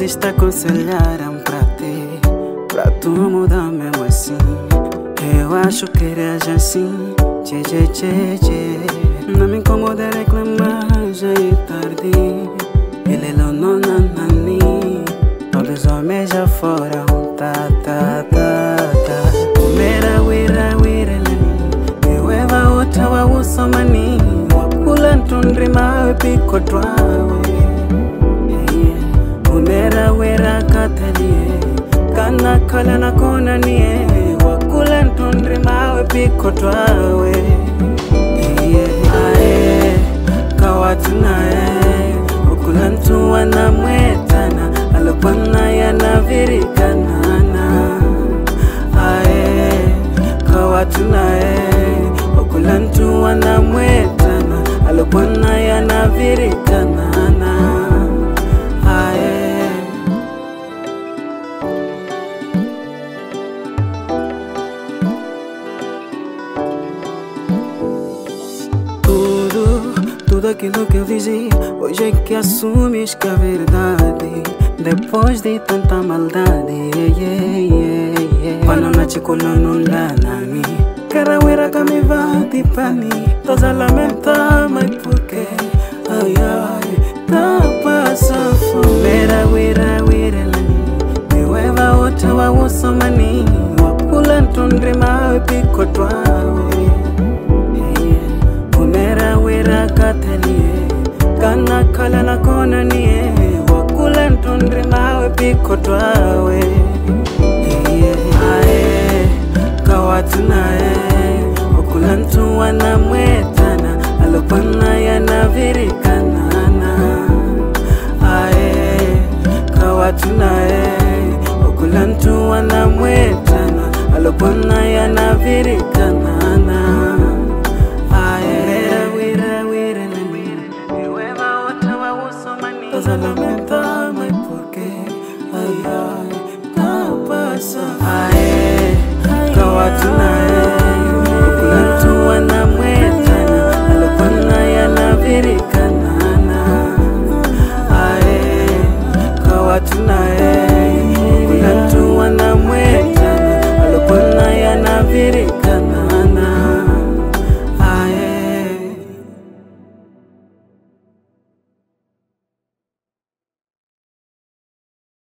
vezes te aconselharam pra ti Pra tu mudar mesmo assim. Eu acho que eres assim Tchê, tchê, tchê, tchê. Não me incomoda reclamar, já é tarde. Ele não nanani Todos os homens já foram Tá, tá, tá, tá Mera, wira, wira, lani Ewewa uta wa usomani Wakula ntundri mawe piko twawe katalie kana kala na kona nie wakula ওয়াকুলে mawe piko twawe. Iye ae kawatu nae ukula mtu wanamwetana alikuwa naye anavirikanana ae kawatu nae ukula mtu wanamwetana alikuwa naye anavirikana Tudo, aquilo que eu dizia Hoje é que assumes que é verdade. Depois de tanta maldade yeah, yeah, yeah. Quando na chikula nula nani. Karawira kamivati pani Toza lamenta por quê? Ai ai Tá passa Mera wira wira lani. Miweva wote wa usomani Wakula ntundri mawe piko twawe kala na kona nie Wakula ntundri mawe piko twawe. Ae, kawatu nae Wakula ntu wanamwetana Alopana yanavirikanana Ae, kawatu nae Wakula ntu wanamwetana Alopana yanavirikanana pasa lamentando y por qué, ay, ay, no pasa. Ay.